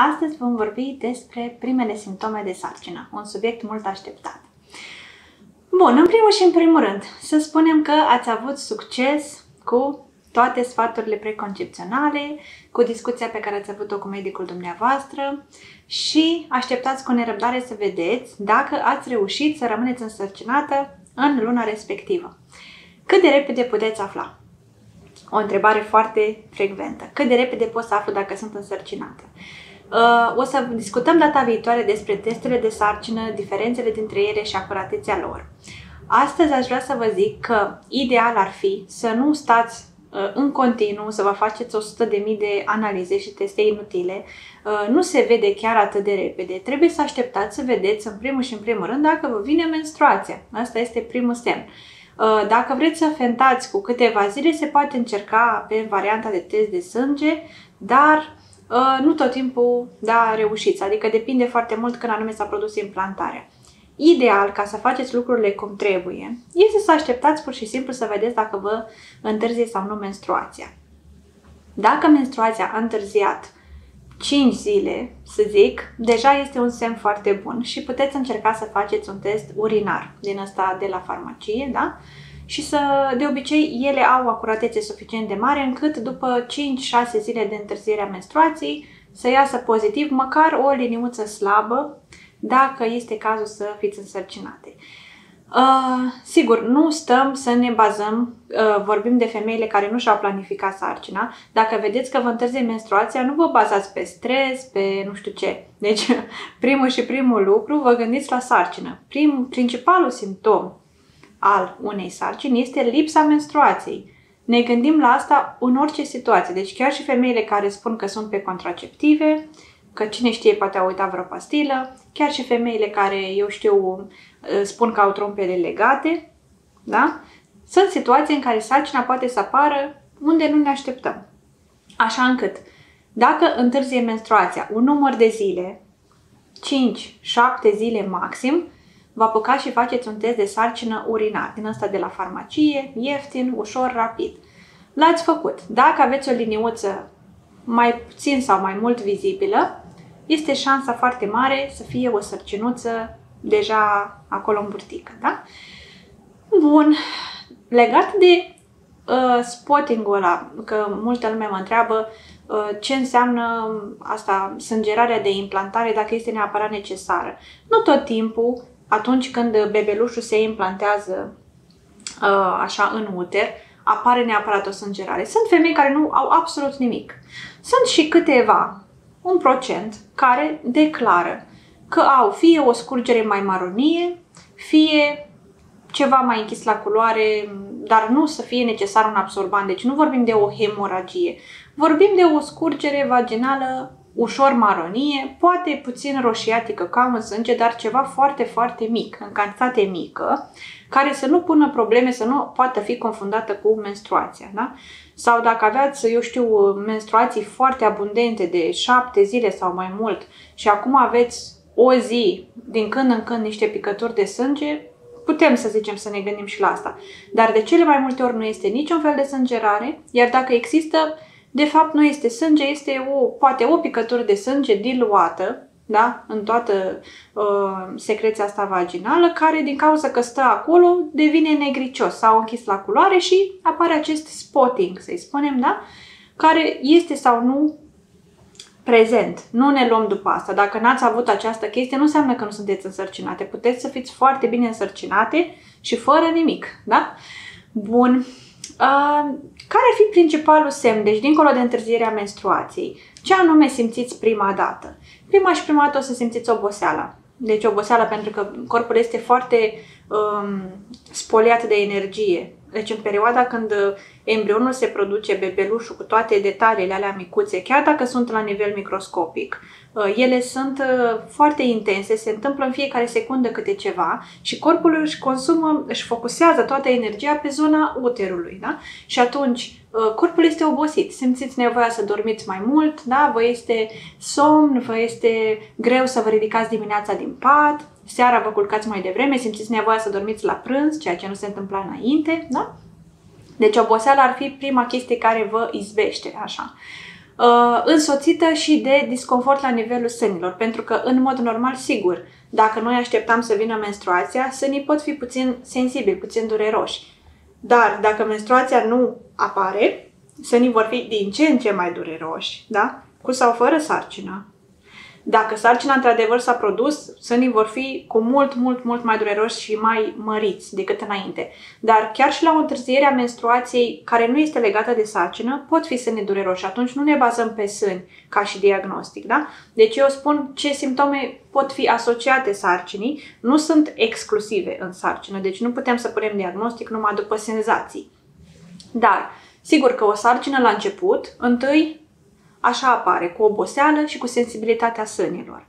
Astăzi vom vorbi despre primele simptome de sarcină, un subiect mult așteptat. Bun, în primul și în primul rând, să spunem că ați avut succes cu toate sfaturile preconcepționale, cu discuția pe care ați avut-o cu medicul dumneavoastră și așteptați cu nerăbdare să vedeți dacă ați reușit să rămâneți însărcinată în luna respectivă. Cât de repede puteți afla? O întrebare foarte frecventă. Cât de repede pot să aflu dacă sunt însărcinată? Uh, o să discutăm data viitoare despre testele de sarcină, diferențele dintre ele și acuratețea lor. Astăzi aș vrea să vă zic că ideal ar fi să nu stați uh, în continuu, să vă faceți 100.000 de analize și teste inutile. Uh, nu se vede chiar atât de repede. Trebuie să așteptați să vedeți în primul și în primul rând dacă vă vine menstruația. Asta este primul semn. Dacă vreți să fentați cu câteva zile, se poate încerca pe varianta de test de sânge, dar Uh, nu tot timpul da reușiți, adică depinde foarte mult când anume s-a produs implantarea. Ideal, ca să faceți lucrurile cum trebuie, este să așteptați pur și simplu să vedeți dacă vă întârzie sau nu menstruația. Dacă menstruația a întârziat 5 zile, să zic, deja este un semn foarte bun și puteți încerca să faceți un test urinar din ăsta de la farmacie, da? Și să, de obicei, ele au acuratețe suficient de mare încât după 5-6 zile de întârziere a menstruației să iasă pozitiv măcar o liniuță slabă dacă este cazul să fiți însărcinate. Uh, sigur, nu stăm să ne bazăm, uh, vorbim de femeile care nu și-au planificat sarcina. Dacă vedeți că vă întârzie menstruația, nu vă bazați pe stres, pe nu știu ce. Deci, primul și primul lucru, vă gândiți la sarcină. Prim, principalul simptom al unei sarcini este lipsa menstruației. Ne gândim la asta în orice situație. Deci chiar și femeile care spun că sunt pe contraceptive, că cine știe poate au uitat vreo pastilă, chiar și femeile care, eu știu, spun că au trompele legate, da? Sunt situații în care sarcina poate să apară unde nu ne așteptăm. Așa încât, dacă întârzie menstruația un număr de zile, 5-7 zile maxim, vă apucați și faceți un test de sarcină urinar, din ăsta de la farmacie, ieftin, ușor, rapid. L-ați făcut. Dacă aveți o liniuță mai puțin sau mai mult vizibilă, este șansa foarte mare să fie o sărcinuță deja acolo în burtică, da? Bun. Legat de uh, spotting-ul ăla, că multă lume mă întreabă uh, ce înseamnă asta, sângerarea de implantare, dacă este neapărat necesară. Nu tot timpul atunci când bebelușul se implantează uh, așa în uter, apare neapărat o sângerare. Sunt femei care nu au absolut nimic. Sunt și câteva, un procent, care declară că au fie o scurgere mai maronie, fie ceva mai închis la culoare, dar nu să fie necesar un absorbant. Deci nu vorbim de o hemoragie. Vorbim de o scurgere vaginală ușor maronie, poate puțin roșiatică ca în sânge, dar ceva foarte, foarte mic, în cantitate mică, care să nu pună probleme, să nu poată fi confundată cu menstruația. Da? Sau dacă aveați, eu știu, menstruații foarte abundente de șapte zile sau mai mult și acum aveți o zi, din când în când, niște picături de sânge, putem să zicem să ne gândim și la asta. Dar de cele mai multe ori nu este niciun fel de sângerare, iar dacă există, de fapt nu este sânge, este o, poate o picătură de sânge diluată, da? în toată uh, secreția asta vaginală, care din cauza că stă acolo devine negricios sau închis la culoare și apare acest spotting, să-i spunem, da? care este sau nu prezent. Nu ne luăm după asta. Dacă n-ați avut această chestie, nu înseamnă că nu sunteți însărcinate. Puteți să fiți foarte bine însărcinate și fără nimic. Da? Bun. Uh, care ar fi principalul semn, deci dincolo de întârzierea menstruației? Ce anume simțiți prima dată? Prima și prima dată o să simțiți oboseala. Deci oboseala pentru că corpul este foarte um, spoliat de energie. Deci în perioada când embrionul se produce, bebelușul cu toate detaliile alea micuțe, chiar dacă sunt la nivel microscopic, uh, ele sunt uh, foarte intense, se întâmplă în fiecare secundă câte ceva și corpul își consumă, își focusează toată energia pe zona uterului. Da? Și atunci uh, corpul este obosit, simțiți nevoia să dormiți mai mult, da? vă este somn, vă este greu să vă ridicați dimineața din pat, seara vă culcați mai devreme, simțiți nevoia să dormiți la prânz, ceea ce nu se întâmpla înainte, da? Deci oboseala ar fi prima chestie care vă izbește, așa. uh, însoțită și de disconfort la nivelul sânilor, pentru că, în mod normal, sigur, dacă noi așteptam să vină menstruația, sânii pot fi puțin sensibili, puțin dureroși. Dar dacă menstruația nu apare, sânii vor fi din ce în ce mai dureroși, da? Cu sau fără sarcină. Dacă sarcina într-adevăr s-a produs, sânii vor fi cu mult, mult, mult mai dureroși și mai măriți decât înainte. Dar chiar și la o întârziere a menstruației care nu este legată de sarcină, pot fi sâni dureroși. Atunci nu ne bazăm pe sâni ca și diagnostic, da? Deci eu spun ce simptome pot fi asociate sarcinii, nu sunt exclusive în sarcină, deci nu putem să punem diagnostic numai după senzații. Dar, sigur că o sarcină la început, întâi Așa apare, cu oboseală și cu sensibilitatea sânilor.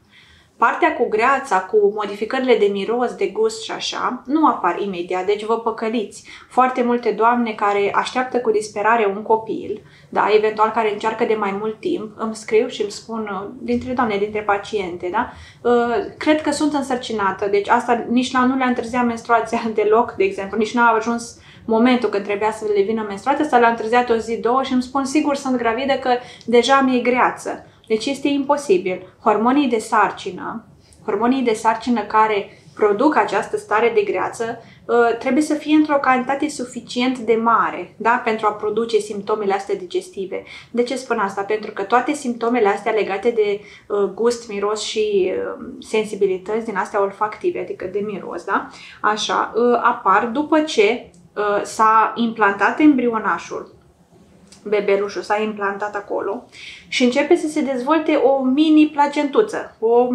Partea cu greața, cu modificările de miros, de gust și așa, nu apar imediat, deci vă păcăliți. Foarte multe doamne care așteaptă cu disperare un copil, da, eventual care încearcă de mai mult timp, îmi scriu și îmi spun, uh, dintre doamne, dintre paciente, da, uh, cred că sunt însărcinată, deci asta nici la nu le-a întârziat menstruația deloc, de exemplu, nici nu a ajuns momentul când trebuia să le vină menstruația, să l-a întârziat o zi, două și îmi spun sigur sunt gravidă că deja mi-e greață. Deci este imposibil. Hormonii de sarcină, hormonii de sarcină care produc această stare de greață, ă, trebuie să fie într-o cantitate suficient de mare da? pentru a produce simptomele astea digestive. De ce spun asta? Pentru că toate simptomele astea legate de ă, gust, miros și ă, sensibilități din astea olfactive, adică de miros, da? așa, apar după ce Uh, s-a implantat embrionașul, bebelușul s-a implantat acolo și începe să se dezvolte o mini placentuță, o,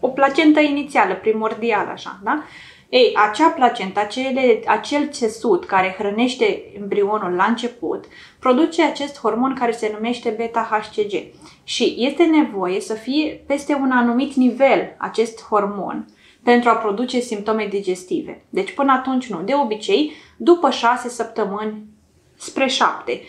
o placentă inițială, primordială, așa, da? Ei, acea placentă, acele, acel țesut care hrănește embrionul la început, produce acest hormon care se numește beta-HCG. Și este nevoie să fie peste un anumit nivel acest hormon pentru a produce simptome digestive. Deci până atunci nu. De obicei, după 6 săptămâni spre 7,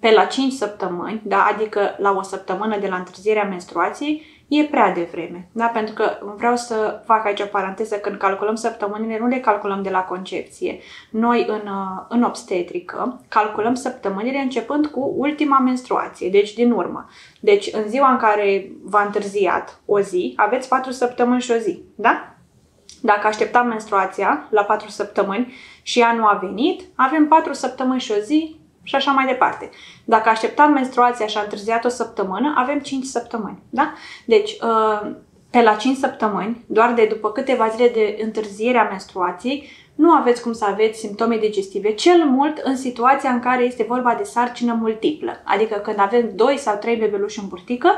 pe la 5 săptămâni, da? adică la o săptămână de la întârzierea menstruației, e prea devreme. Da? Pentru că vreau să fac aici o paranteză, când calculăm săptămânile, nu le calculăm de la concepție. Noi în, în obstetrică calculăm săptămânile începând cu ultima menstruație, deci din urmă. Deci în ziua în care v-a întârziat o zi, aveți 4 săptămâni și o zi. Da? Dacă așteptam menstruația la 4 săptămâni și ea nu a venit, avem 4 săptămâni și o zi și așa mai departe. Dacă așteptam menstruația și a întârziat o săptămână, avem 5 săptămâni. Da? Deci, uh, pe la 5 săptămâni, doar de după câteva zile de întârziere a menstruației, nu aveți cum să aveți simptome digestive, cel mult în situația în care este vorba de sarcină multiplă, adică când avem 2 sau 3 bebeluși în burtică,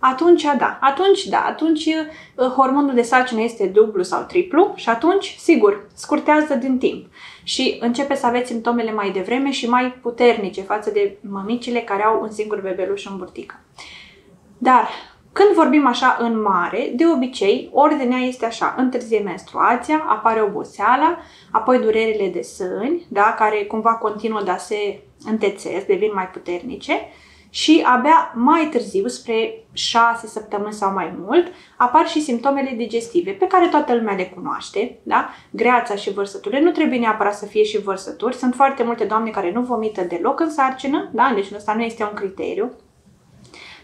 atunci da, atunci da, atunci uh, hormonul de sarcină este dublu sau triplu și atunci, sigur, scurtează din timp. Și începe să aveți simptomele mai devreme și mai puternice față de mămicile care au un singur bebeluș în burtică. Dar când vorbim așa în mare, de obicei, ordinea este așa, întârzie menstruația, apare oboseala, apoi durerile de sâni, da, care cumva continuă, dar se întețesc, devin mai puternice, și abia mai târziu, spre 6 săptămâni sau mai mult, apar și simptomele digestive, pe care toată lumea le cunoaște, da? Greața și vărsăturile. Nu trebuie neapărat să fie și vărsături. Sunt foarte multe doamne care nu vomită deloc în sarcină, da? Deci ăsta nu este un criteriu.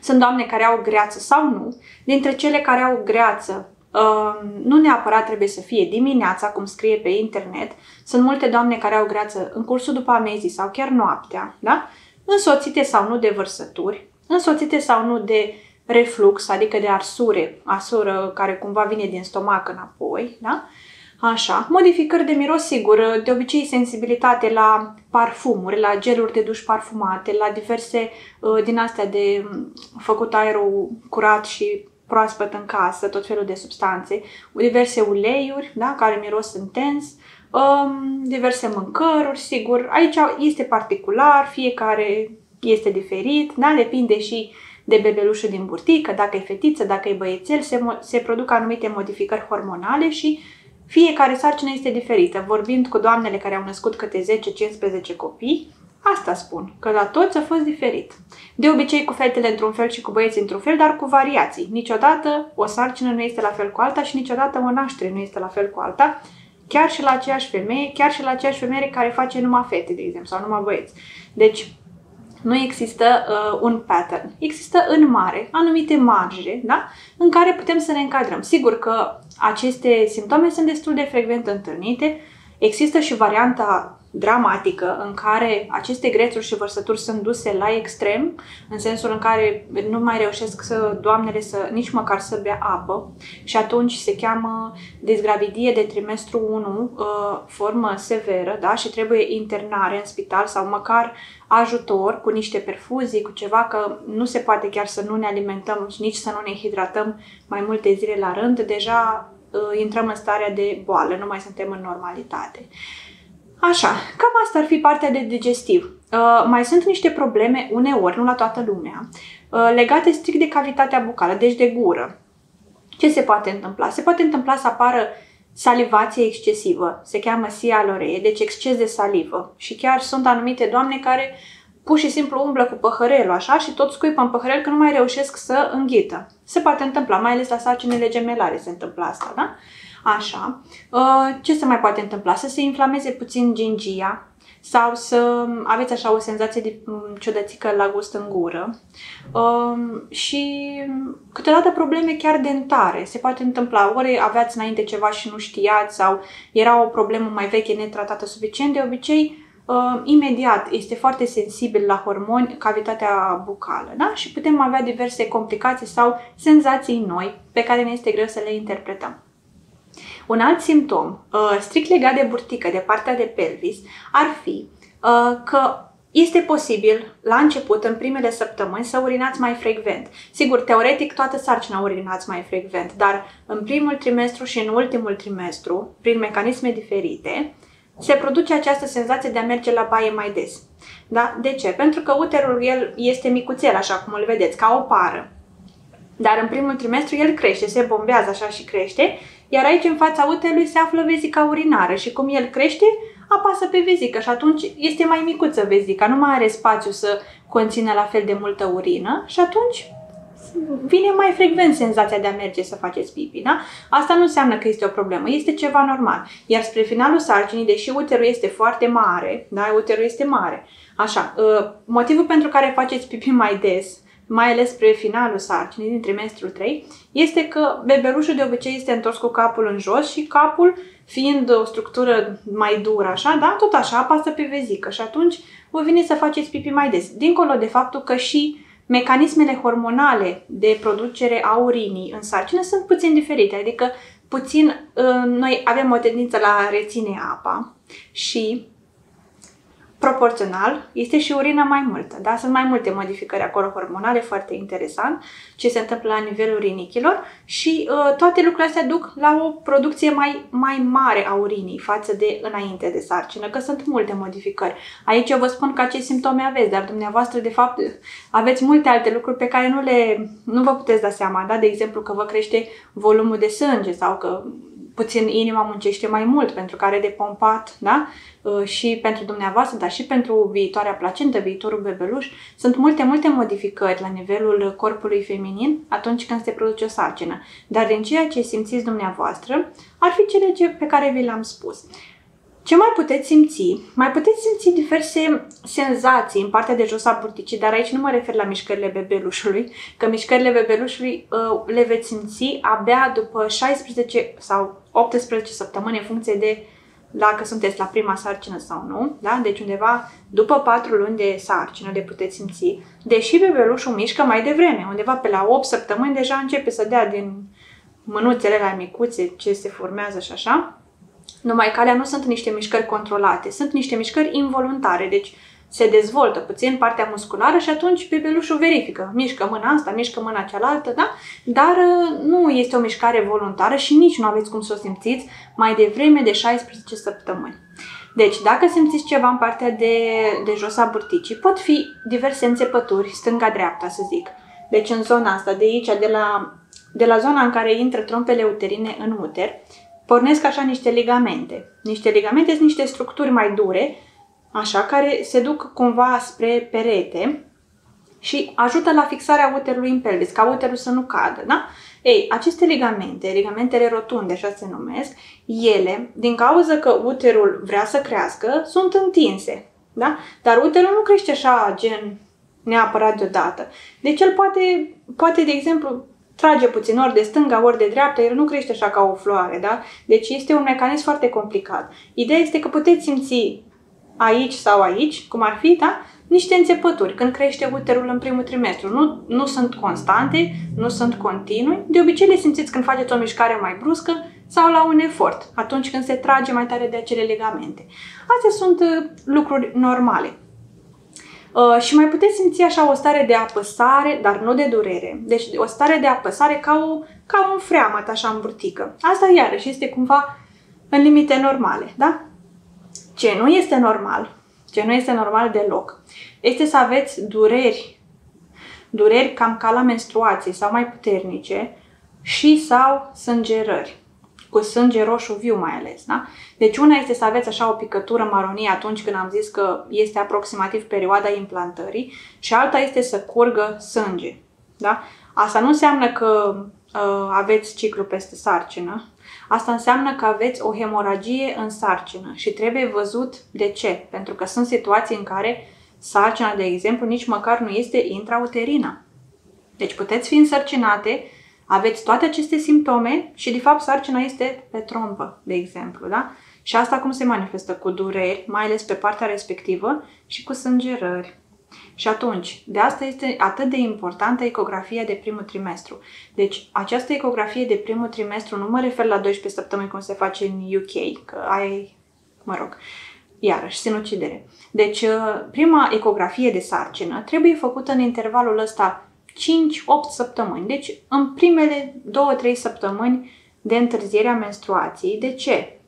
Sunt doamne care au greață sau nu. Dintre cele care au greață, um, nu neapărat trebuie să fie dimineața, cum scrie pe internet. Sunt multe doamne care au greață în cursul după amezii sau chiar noaptea, da? Însoțite sau nu de vărsături, însoțite sau nu de reflux, adică de arsure, asură care cumva vine din stomac înapoi, da? Așa, modificări de miros, sigur, de obicei sensibilitate la parfumuri, la geluri de duș parfumate, la diverse uh, din astea de mm, făcut aerul curat și proaspăt în casă, tot felul de substanțe, diverse uleiuri, da, care miros intens, um, diverse mâncăruri, sigur, aici este particular, fiecare este diferit, da? depinde și de bebelușul din burtică, dacă e fetiță, dacă e băiețel, se, se produc anumite modificări hormonale și fiecare sarcină este diferită. Vorbind cu doamnele care au născut câte 10-15 copii, asta spun, că la toți a fost diferit. De obicei cu fetele într-un fel și cu băieții într-un fel, dar cu variații. Niciodată o sarcină nu este la fel cu alta și niciodată o naștere nu este la fel cu alta chiar și la aceeași femeie, chiar și la aceeași femeie care face numai fete, de exemplu, sau numai băieți. Deci, nu există uh, un pattern. Există în mare anumite marge da? în care putem să ne încadrăm. Sigur că aceste simptome sunt destul de frecvent întâlnite. Există și varianta dramatică în care aceste grețuri și vărsături sunt duse la extrem, în sensul în care nu mai reușesc să doamnele să nici măcar să bea apă și atunci se cheamă dezgravidie de trimestru 1, uh, formă severă, da? și trebuie internare în spital sau măcar ajutor cu niște perfuzii, cu ceva că nu se poate chiar să nu ne alimentăm și nici să nu ne hidratăm mai multe zile la rând, deja uh, intrăm în starea de boală, nu mai suntem în normalitate. Așa, cam asta ar fi partea de digestiv. Uh, mai sunt niște probleme, uneori, nu la toată lumea, uh, legate strict de cavitatea bucală, deci de gură. Ce se poate întâmpla? Se poate întâmpla să apară salivație excesivă, se cheamă sialoree, deci exces de salivă. Și chiar sunt anumite doamne care pur și simplu umblă cu păhărelul așa și tot scuipă în păhărel că nu mai reușesc să înghită. Se poate întâmpla, mai ales la sarcinile gemelare se întâmplă asta, da? Așa. Uh, ce se mai poate întâmpla? Să se inflameze puțin gingia sau să aveți așa o senzație de mm, ciudățică la gust în gură um, și câteodată probleme chiar dentare. Se poate întâmpla, ori aveați înainte ceva și nu știați sau era o problemă mai veche netratată suficient, de obicei uh, imediat este foarte sensibil la hormoni cavitatea bucală da? și putem avea diverse complicații sau senzații noi pe care ne este greu să le interpretăm. Un alt simptom, uh, strict legat de burtică, de partea de pelvis, ar fi uh, că este posibil, la început, în primele săptămâni, să urinați mai frecvent. Sigur, teoretic, toată sarcina urinați mai frecvent, dar în primul trimestru și în ultimul trimestru, prin mecanisme diferite, se produce această senzație de a merge la baie mai des. Da? De ce? Pentru că uterul el este micuțel, așa cum îl vedeți, ca o pară. Dar în primul trimestru el crește, se bombează așa și crește, iar aici în fața uterului se află vezica urinară și cum el crește, apasă pe vezică și atunci este mai micuță vezica, nu mai are spațiu să conțină la fel de multă urină și atunci vine mai frecvent senzația de a merge să faceți pipi, da? Asta nu înseamnă că este o problemă, este ceva normal. Iar spre finalul sarcinii, deși uterul este foarte mare, da, uterul este mare, așa, ă, motivul pentru care faceți pipi mai des mai ales spre finalul sarcinii din trimestrul 3, este că bebelușul de obicei este întors cu capul în jos și capul, fiind o structură mai dură, așa, da, tot așa apasă pe vezică și atunci vă vine să faceți pipi mai des. Dincolo de faptul că și mecanismele hormonale de producere a urinii în sarcină sunt puțin diferite, adică puțin uh, noi avem o tendință la reține apa și proporțional este și urina mai multă. Da? Sunt mai multe modificări acolo hormonale, foarte interesant ce se întâmplă la nivelul rinichilor și uh, toate lucrurile astea duc la o producție mai, mai mare a urinii față de înainte de sarcină, că sunt multe modificări. Aici eu vă spun că ce simptome aveți, dar dumneavoastră de fapt aveți multe alte lucruri pe care nu le nu vă puteți da seama, da? de exemplu că vă crește volumul de sânge sau că puțin inima muncește mai mult pentru că are de pompat, da? Uh, și pentru dumneavoastră, dar și pentru viitoarea placentă, viitorul bebeluș, sunt multe, multe modificări la nivelul corpului feminin atunci când se produce o sarcină. Dar din ceea ce simțiți dumneavoastră, ar fi cele ce, pe care vi le-am spus. Ce mai puteți simți? Mai puteți simți diverse senzații în partea de jos a burticii, dar aici nu mă refer la mișcările bebelușului, că mișcările bebelușului uh, le veți simți abia după 16 sau 18 săptămâni în funcție de dacă sunteți la prima sarcină sau nu, da? deci undeva după 4 luni de sarcină le puteți simți, deși bebelușul mișcă mai devreme, undeva pe la 8 săptămâni deja începe să dea din mânuțele la micuțe ce se formează și așa, numai că alea nu sunt niște mișcări controlate, sunt niște mișcări involuntare, deci se dezvoltă puțin partea musculară și atunci bebelușul verifică. Mișcă mâna asta, mișcă mâna cealaltă, da? Dar uh, nu este o mișcare voluntară și nici nu aveți cum să o simțiți mai devreme de 16 săptămâni. Deci, dacă simțiți ceva în partea de, de jos a burticii, pot fi diverse înțepături, stânga-dreapta, să zic. Deci, în zona asta, de aici, de la, de la zona în care intră trompele uterine în uter, pornesc așa niște ligamente. Niște ligamente sunt niște structuri mai dure așa, care se duc cumva spre perete și ajută la fixarea uterului în pelvis, ca uterul să nu cadă, da? Ei, aceste ligamente, ligamentele rotunde, așa se numesc, ele, din cauza că uterul vrea să crească, sunt întinse, da? Dar uterul nu crește așa, gen neapărat deodată. Deci el poate, poate, de exemplu, trage puțin ori de stânga, ori de dreapta, el nu crește așa ca o floare, da? Deci este un mecanism foarte complicat. Ideea este că puteți simți aici sau aici, cum ar fi, da? Niște înțepături când crește uterul în primul trimestru. Nu, nu sunt constante, nu sunt continui. De obicei le simțiți când faceți o mișcare mai bruscă sau la un efort, atunci când se trage mai tare de acele legamente. Astea sunt uh, lucruri normale. Uh, și mai puteți simți așa o stare de apăsare, dar nu de durere. Deci o stare de apăsare ca, o, ca un freamăt așa în burtică. Asta iarăși este cumva în limite normale, da? Ce nu este normal, ce nu este normal deloc, este să aveți dureri, dureri cam ca la menstruație sau mai puternice și sau sângerări cu sânge roșu viu mai ales, da? Deci una este să aveți așa o picătură maronie atunci când am zis că este aproximativ perioada implantării și alta este să curgă sânge, da? Asta nu înseamnă că uh, aveți ciclu peste sarcină, asta înseamnă că aveți o hemoragie în sarcină și trebuie văzut de ce. Pentru că sunt situații în care sarcina, de exemplu, nici măcar nu este intrauterină. Deci puteți fi însărcinate aveți toate aceste simptome și, de fapt, sarcina este pe trompă, de exemplu, da? Și asta cum se manifestă? Cu dureri, mai ales pe partea respectivă, și cu sângerări. Și atunci, de asta este atât de importantă ecografia de primul trimestru. Deci, această ecografie de primul trimestru nu mă refer la 12 săptămâni cum se face în UK, că ai, mă rog, iarăși, sinucidere. Deci, prima ecografie de sarcină trebuie făcută în intervalul ăsta 5-8 săptămâni. Deci, în primele 2-3 săptămâni de întârziere a menstruației. De ce?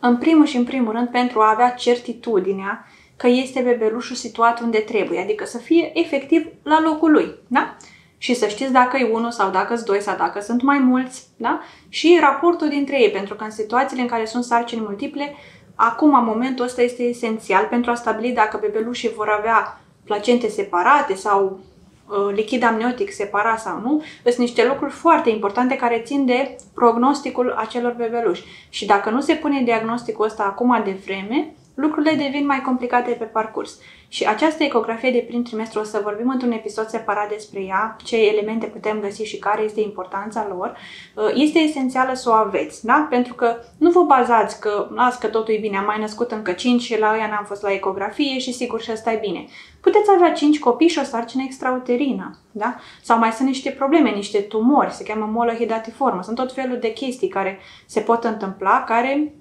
În primul și în primul rând, pentru a avea certitudinea că este bebelușul situat unde trebuie, adică să fie efectiv la locul lui, da? Și să știți dacă e unul sau dacă sunt doi sau dacă sunt mai mulți, da? Și raportul dintre ei, pentru că în situațiile în care sunt sarcini multiple, acum, în momentul ăsta, este esențial pentru a stabili dacă bebelușii vor avea placente separate sau Uh, lichid amniotic separat sau nu, sunt niște lucruri foarte importante care țin de prognosticul acelor bebeluși. Și dacă nu se pune diagnosticul ăsta acum de vreme, lucrurile devin mai complicate pe parcurs. Și această ecografie de prim trimestru, o să vorbim într-un episod separat despre ea, ce elemente putem găsi și care este importanța lor, uh, este esențială să o aveți, da? Pentru că nu vă bazați că, las că totul e bine, am mai născut încă 5 și la ea n-am fost la ecografie și sigur și asta e bine. Puteți avea 5 copii și o sarcină extrauterină, da? Sau mai sunt niște probleme, niște tumori, se cheamă molă hidatiformă, sunt tot felul de chestii care se pot întâmpla, care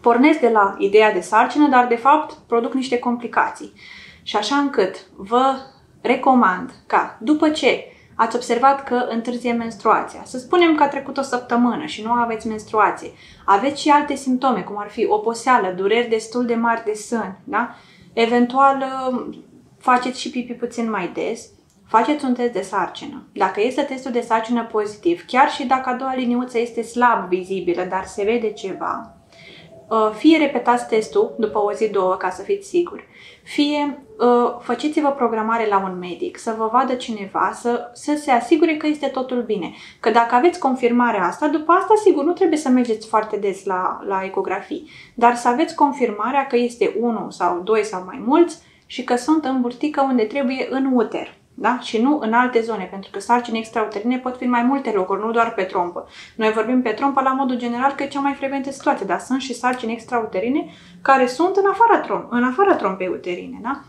pornesc de la ideea de sarcină, dar de fapt produc niște complicații. Și așa încât vă recomand ca după ce ați observat că întârzie menstruația, să spunem că a trecut o săptămână și nu aveți menstruație, aveți și alte simptome, cum ar fi oboseală, dureri destul de mari de sân, da? eventual faceți și pipi puțin mai des, faceți un test de sarcină. Dacă este testul de sarcină pozitiv, chiar și dacă a doua liniuță este slab vizibilă, dar se vede ceva, Uh, fie repetați testul după o zi, două, ca să fiți siguri, fie uh, faceți-vă programare la un medic, să vă vadă cineva, să, să se asigure că este totul bine. Că dacă aveți confirmarea asta, după asta, sigur, nu trebuie să mergeți foarte des la, la ecografii, dar să aveți confirmarea că este unul sau doi sau mai mulți și că sunt în burtică unde trebuie în uter da? și nu în alte zone, pentru că sarcini extrauterine pot fi în mai multe locuri, nu doar pe trompă. Noi vorbim pe trompă la modul general că e cea mai frecventă situație, dar sunt și sarcini extrauterine care sunt în afara, trom, în afara trompei uterine. Da?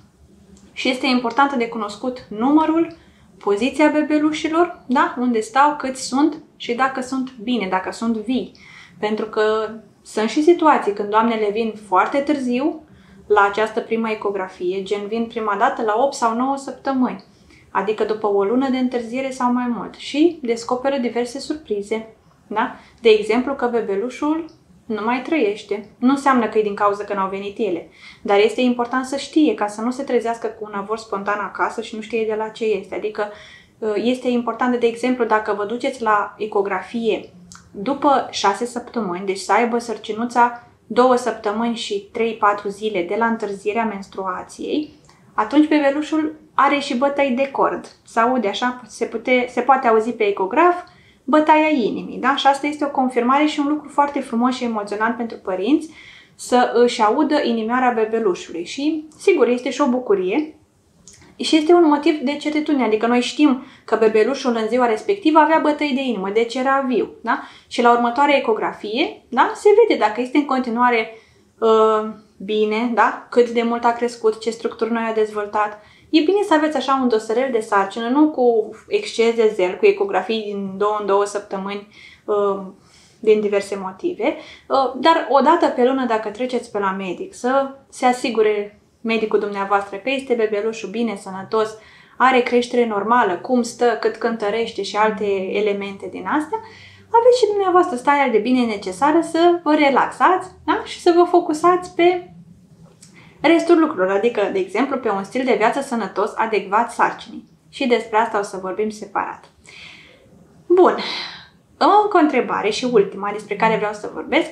Și este important de cunoscut numărul, poziția bebelușilor, da? unde stau, câți sunt și dacă sunt bine, dacă sunt vii. Pentru că sunt și situații când doamnele vin foarte târziu la această primă ecografie, gen vin prima dată la 8 sau 9 săptămâni adică după o lună de întârziere sau mai mult, și descoperă diverse surprize. Da? De exemplu că bebelușul nu mai trăiește. Nu înseamnă că e din cauza că n-au venit ele, dar este important să știe ca să nu se trezească cu un avort spontan acasă și nu știe de la ce este. Adică uh, este important, de exemplu, dacă vă duceți la ecografie după șase săptămâni, deci să aibă sărcinuța două săptămâni și 3-4 zile de la întârzierea menstruației, atunci bebelușul are și bătăi de cord. Se aude așa, se, pute, se poate auzi pe ecograf bătaia inimii. Da? Și asta este o confirmare și un lucru foarte frumos și emoționant pentru părinți să își audă inimioara bebelușului. Și, sigur, este și o bucurie și este un motiv de certitudine, adică noi știm că bebelușul în ziua respectivă avea bătăi de inimă, deci era viu, da? Și la următoarea ecografie, da, se vede dacă este în continuare uh, bine, da? Cât de mult a crescut, ce structuri noi a dezvoltat. E bine să aveți așa un dosărel de sarcină, nu cu exces de zel, cu ecografii din două în două săptămâni, uh, din diverse motive, uh, dar o dată pe lună, dacă treceți pe la medic, să se asigure medicul dumneavoastră că este bebelușul bine, sănătos, are creștere normală, cum stă, cât cântărește și alte elemente din astea, aveți și dumneavoastră starea de bine necesară să vă relaxați da? și să vă focusați pe restul lucrurilor, adică, de exemplu, pe un stil de viață sănătos adecvat sarcinii. Și despre asta o să vorbim separat. Bun, încă o întrebare și ultima despre care vreau să vorbesc.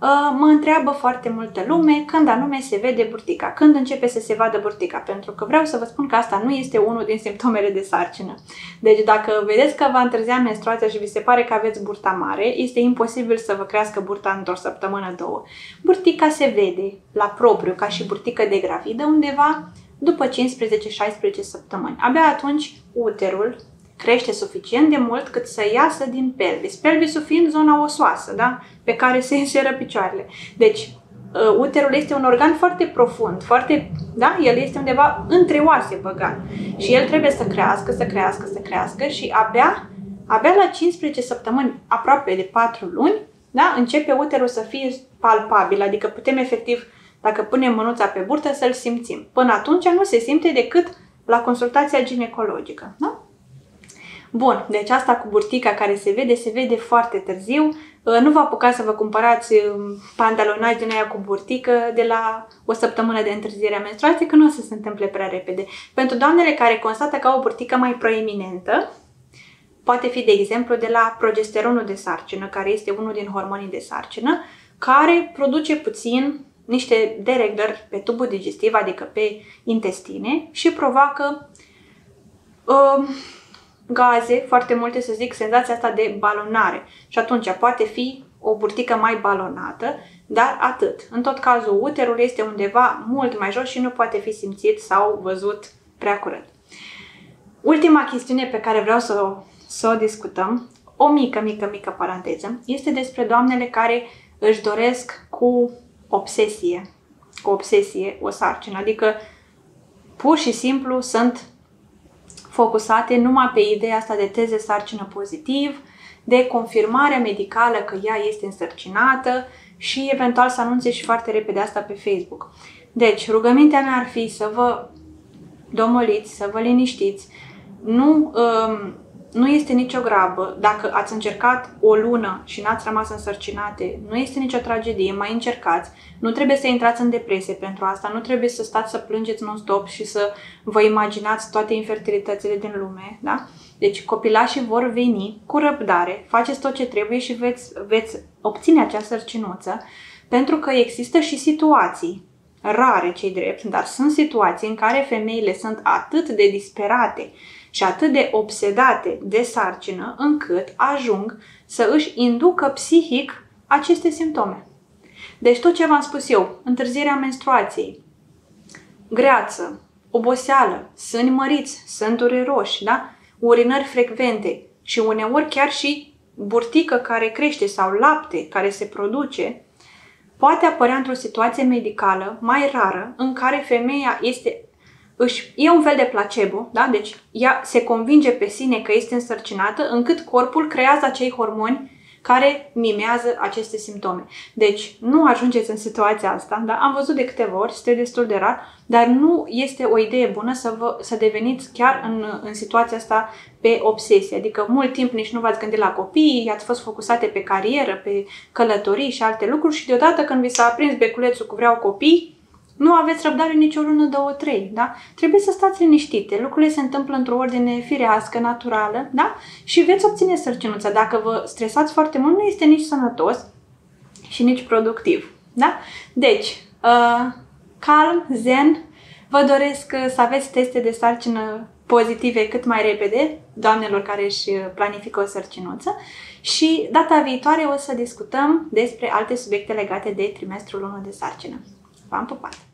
Uh, mă întreabă foarte multă lume când anume se vede burtica, când începe să se vadă burtica, pentru că vreau să vă spun că asta nu este unul din simptomele de sarcină. Deci dacă vedeți că va întârzia menstruația și vi se pare că aveți burta mare, este imposibil să vă crească burta într-o săptămână, două. Burtica se vede la propriu, ca și burtică de gravidă, undeva după 15-16 săptămâni. Abia atunci uterul crește suficient de mult cât să iasă din pelvis. Pelvisul fiind zona osoasă, da? Pe care se inseră picioarele. Deci, uh, uterul este un organ foarte profund, foarte, da? El este undeva între oase băgat. Și el trebuie să crească, să crească, să crească și abia, abia la 15 săptămâni, aproape de 4 luni, da? Începe uterul să fie palpabil, adică putem efectiv, dacă punem mânuța pe burtă, să-l simțim. Până atunci nu se simte decât la consultația ginecologică. Da? Bun, deci asta cu burtica care se vede, se vede foarte târziu. Uh, nu vă apucați să vă cumpărați um, pantalonași din aia cu burtică de la o săptămână de întârziere a menstruației, că nu o să se întâmple prea repede. Pentru doamnele care constată că au o burtică mai proeminentă, poate fi, de exemplu, de la progesteronul de sarcină, care este unul din hormonii de sarcină, care produce puțin niște dereglări pe tubul digestiv, adică pe intestine, și provoacă uh, gaze, foarte multe, să zic, senzația asta de balonare. Și atunci poate fi o burtică mai balonată, dar atât. În tot cazul, uterul este undeva mult mai jos și nu poate fi simțit sau văzut prea curând. Ultima chestiune pe care vreau să o, să o discutăm, o mică, mică, mică paranteză, este despre doamnele care își doresc cu obsesie, cu obsesie o sarcină, adică pur și simplu sunt focusate numai pe ideea asta de teze sarcină pozitiv, de confirmare medicală că ea este însărcinată și eventual să anunțe și foarte repede asta pe Facebook. Deci, rugămintea mea ar fi să vă domoliți, să vă liniștiți, nu um, nu este nicio grabă. Dacă ați încercat o lună și n-ați rămas însărcinate, nu este nicio tragedie, mai încercați. Nu trebuie să intrați în depresie pentru asta, nu trebuie să stați să plângeți non-stop și să vă imaginați toate infertilitățile din lume, da? Deci copilașii vor veni cu răbdare, faceți tot ce trebuie și veți, veți obține acea sărcinuță, pentru că există și situații rare cei drept, dar sunt situații în care femeile sunt atât de disperate și atât de obsedate de sarcină încât ajung să își inducă psihic aceste simptome. Deci tot ce v-am spus eu, întârzierea menstruației, greață, oboseală, sâni măriți, sânturi roși, da? urinări frecvente și uneori chiar și burtică care crește sau lapte care se produce, poate apărea într-o situație medicală mai rară în care femeia este își e un fel de placebo, da? deci ea se convinge pe sine că este însărcinată, încât corpul creează acei hormoni care mimează aceste simptome. Deci, nu ajungeți în situația asta, da? am văzut de câteva ori, este destul de rar, dar nu este o idee bună să, vă, să deveniți chiar în, în situația asta pe obsesie. Adică mult timp nici nu v-ați gândit la copii, ați fost focusate pe carieră, pe călătorii și alte lucruri și deodată când vi s-a aprins beculețul cu vreau copii, nu aveți răbdare nici o lună, două, trei, da? Trebuie să stați liniștite, lucrurile se întâmplă într-o ordine firească, naturală, da? Și veți obține sărcinuța. Dacă vă stresați foarte mult, nu este nici sănătos și nici productiv, da? Deci, uh, calm, zen, vă doresc uh, să aveți teste de sarcină pozitive cât mai repede, doamnelor care își uh, planifică o sărcinuță și data viitoare o să discutăm despre alte subiecte legate de trimestrul 1 de sarcină. V-am pupat!